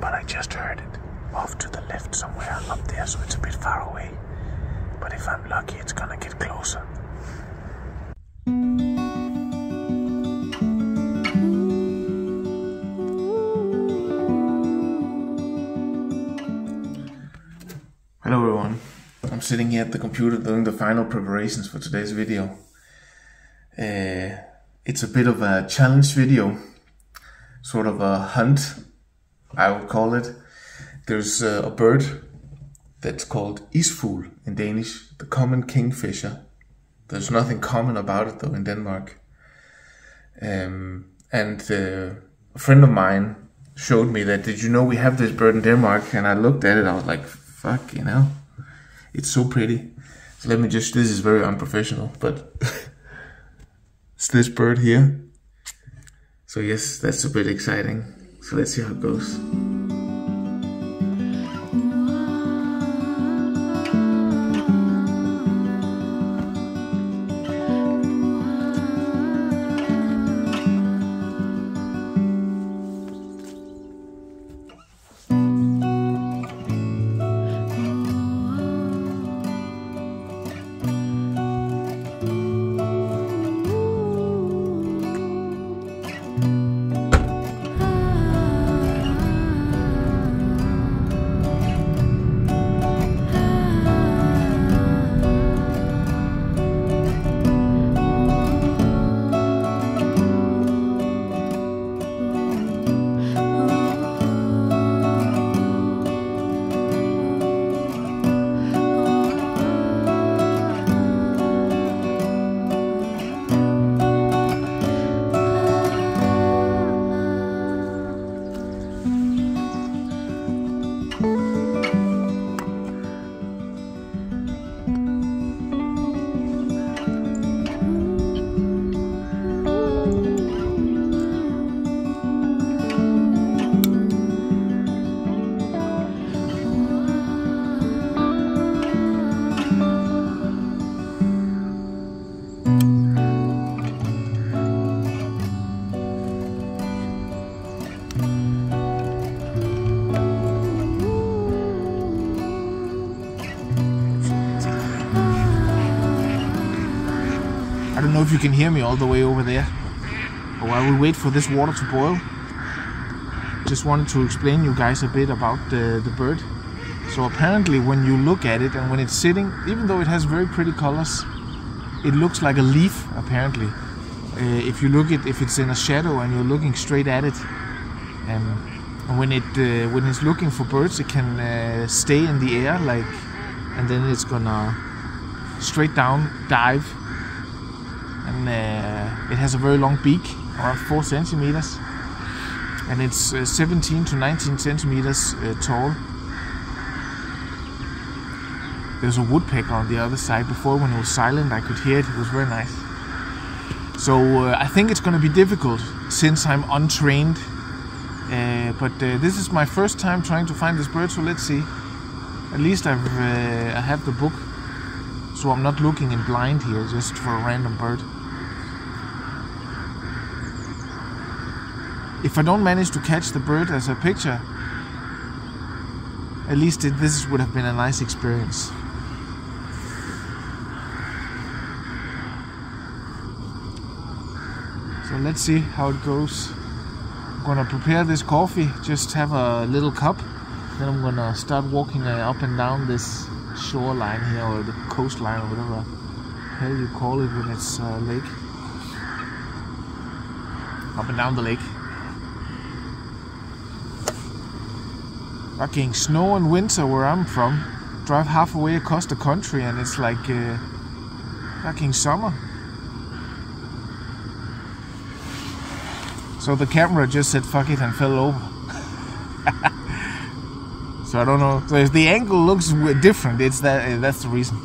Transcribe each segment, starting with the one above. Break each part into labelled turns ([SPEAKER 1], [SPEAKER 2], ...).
[SPEAKER 1] but I just heard it off to the left somewhere up there, so it's a bit far away. But if I'm lucky, it's gonna get closer. Hello everyone. I'm sitting here at the computer doing the final preparations for today's video. Uh, it's a bit of a challenge video, sort of a hunt, I would call it. There's uh, a bird that's called isfugl in Danish, the common kingfisher. There's nothing common about it though in Denmark. Um, and uh, a friend of mine showed me that, did you know we have this bird in Denmark? And I looked at it, I was like, fuck, you know, it's so pretty. So let me just, this is very unprofessional, but it's this bird here. So yes, that's a bit exciting. So let's see how it goes. Know if you can hear me all the way over there. But while we wait for this water to boil, just wanted to explain you guys a bit about the, the bird. So apparently when you look at it and when it's sitting, even though it has very pretty colors, it looks like a leaf apparently. Uh, if you look at if it's in a shadow and you're looking straight at it, um, and when it uh, when it's looking for birds, it can uh, stay in the air like, and then it's gonna straight down dive and uh, it has a very long beak, around 4 centimeters, and it's uh, 17 to 19 centimeters uh, tall. There's a woodpecker on the other side. Before, when it was silent, I could hear it. It was very nice. So uh, I think it's going to be difficult since I'm untrained. Uh, but uh, this is my first time trying to find this bird, so let's see. At least I've I have the book, so I'm not looking in blind here just for a random bird. If I don't manage to catch the bird as a picture, at least it, this would have been a nice experience. So let's see how it goes. I'm gonna prepare this coffee, just have a little cup, then I'm gonna start walking uh, up and down this shoreline here, or the coastline, or whatever hell you call it when it's a lake. Up and down the lake. Fucking snow and winter where I'm from. Drive halfway across the country and it's like uh, fucking summer. So the camera just said fuck it and fell over. so I don't know. So if the angle looks different, it's that that's the reason.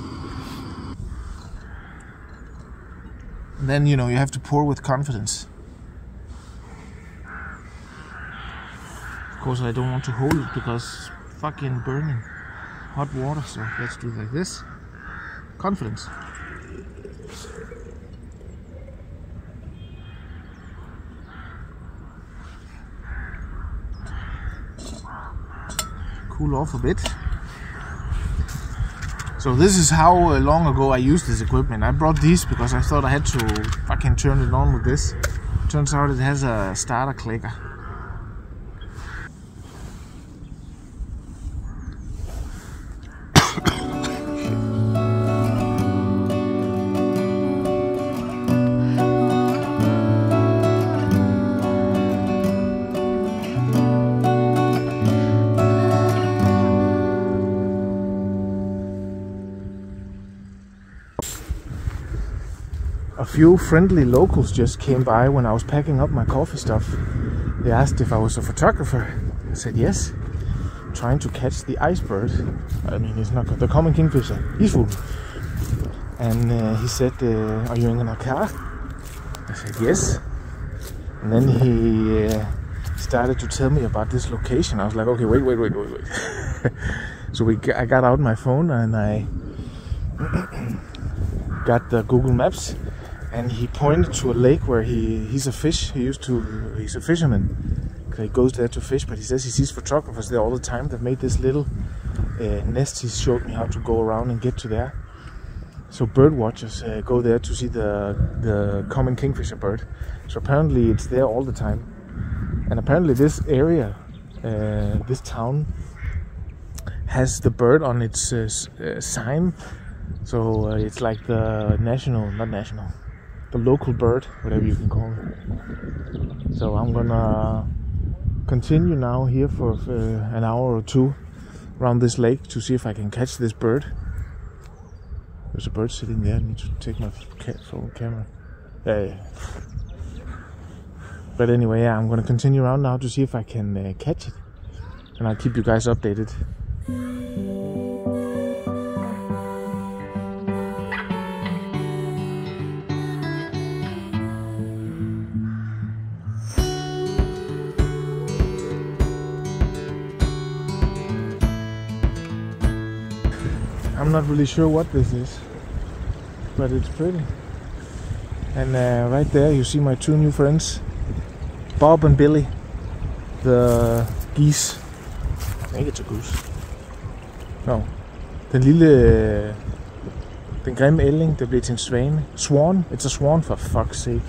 [SPEAKER 1] And then you know you have to pour with confidence. Course I don't want to hold it because fucking burning hot water so let's do it like this confidence cool off a bit. So this is how uh, long ago I used this equipment. I brought these because I thought I had to fucking turn it on with this. Turns out it has a starter clicker. Few friendly locals just came by when I was packing up my coffee stuff. They asked if I was a photographer. I said yes. Trying to catch the iceberg. I mean, he's not the common kingfisher. Isfugl. And uh, he said, uh, "Are you in a car?" I said yes. And then he uh, started to tell me about this location. I was like, "Okay, wait, wait, wait, wait, wait." so we, I got out my phone and I got the Google Maps and he pointed to a lake where he he's a fish. He used to he's a fisherman. He goes there to fish, but he says he sees photographers there all the time that made this little uh, nest. He showed me how to go around and get to there. So bird watchers uh, go there to see the the common kingfisher bird. So apparently it's there all the time, and apparently this area, uh, this town, has the bird on its uh, uh, sign. So uh, it's like the national, not national, the local bird, whatever you can call it. So I'm gonna continue now here for uh, an hour or two around this lake to see if I can catch this bird. There's a bird sitting there. I need to take my phone camera. Yeah, yeah. But anyway, yeah, I'm gonna continue around now to see if I can uh, catch it, and I'll keep you guys updated. I'm not really sure what this is, but it's pretty. And uh, right there, you see my two new friends, Bob and Billy, the geese. I think it's a goose. No, den lille, den grimme ælling, der blev til en svane. Swan, it's a swan for fuck's sake.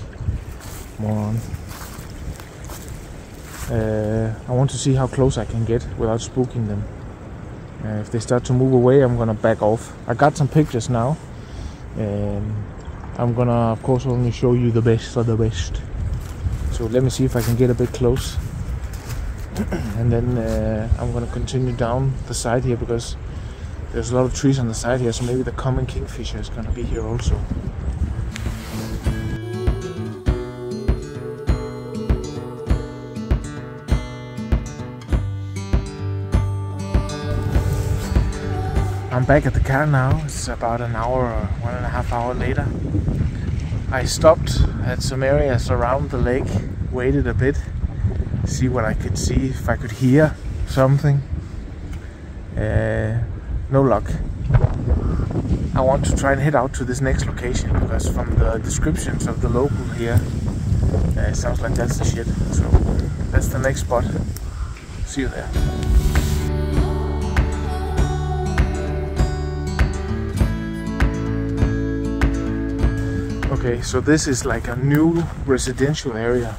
[SPEAKER 1] Moron. Uh, I want to see how close I can get without spooking them. Uh, if they start to move away, I'm gonna back off. I got some pictures now. and I'm gonna, of course, only show you the best of the best. So let me see if I can get a bit close. and then uh, I'm gonna continue down the side here because there's a lot of trees on the side here, so maybe the common kingfisher is gonna be here also. I'm back at the car now. It's about an hour or one and a half hour later. I stopped at some areas around the lake, waited a bit, see what I could see, if I could hear something. Uh, no luck. I want to try and head out to this next location because from the descriptions of the local here, uh, it sounds like that's the shit. So that's the next spot. See you there. Okay, so this is like a new residential area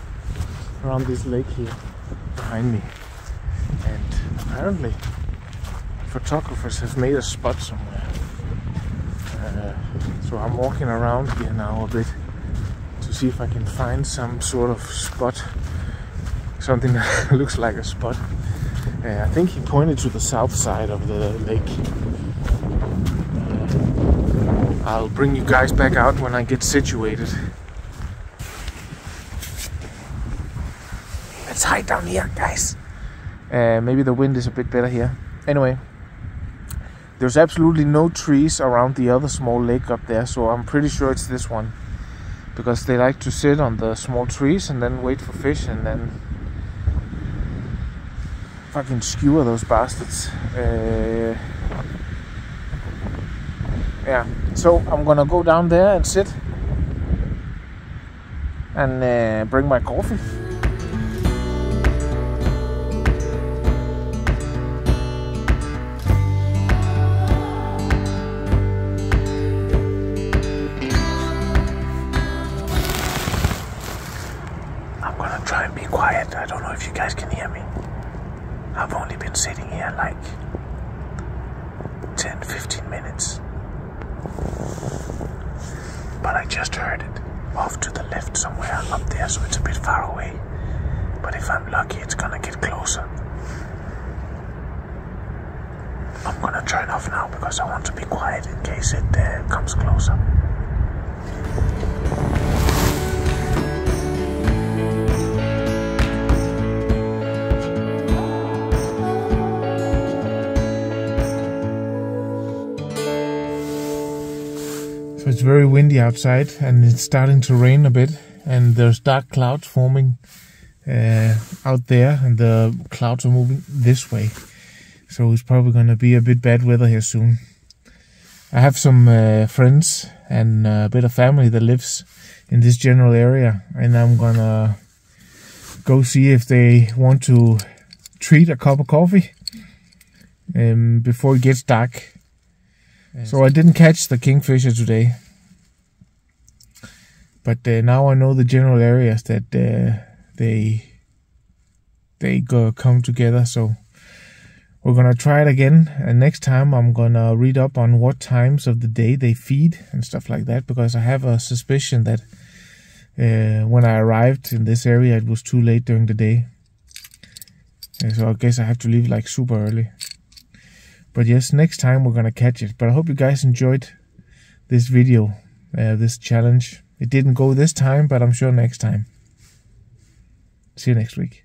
[SPEAKER 1] around this lake here behind me. And apparently photographers have made a spot somewhere. Uh, so I'm walking around here now a bit to see if I can find some sort of spot. Something that looks like a spot. Uh, I think he pointed to the south side of the lake. I'll bring you guys back out when I get situated. Let's hide down here, guys. Uh, maybe the wind is a bit better here. Anyway, there's absolutely no trees around the other small lake up there, so I'm pretty sure it's this one. Because they like to sit on the small trees and then wait for fish and then fucking skewer those bastards. Uh, yeah so I'm gonna go down there and sit and uh, bring my coffee. I'm gonna try and be quiet. I don't know if you guys can hear me. I've only been sitting here like 10 15 minutes. But I just heard it off to the left somewhere up there, so it's a bit far away. But if I'm lucky, it's gonna get closer. I'm gonna turn off now because I want to be quiet in case it uh, comes closer. Very windy outside and it's starting to rain a bit and there's dark clouds forming uh, out there and the clouds are moving this way. So it's probably going to be a bit bad weather here soon. I have some uh, friends and a bit of family that lives in this general area and I'm gonna go see if they want to treat a cup of coffee um, before it gets dark. So I didn't catch the kingfisher today. But uh, now I know the general areas that uh, they they go come together. So we're gonna try it again. And next time I'm gonna read up on what times of the day they feed and stuff like that because I have a suspicion that uh, when I arrived in this area it was too late during the day. so I guess I have to leave like super early. But yes, next time we're gonna catch it. But I hope you guys enjoyed this video, uh, this challenge. It didn't go this time, but I'm sure next time. See you next week.